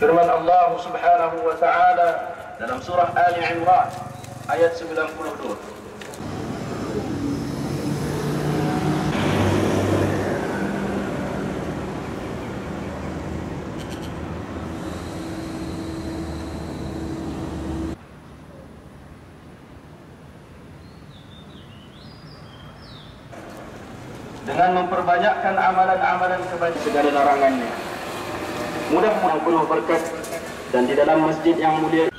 Allah Subhanahu wa taala dalam surah Ali Imran ayat 92. dengan memperbanyakkan amalan-amalan kebaikan segala larangannya. Mudah-mudahan penuh berkat dan di dalam masjid yang mulia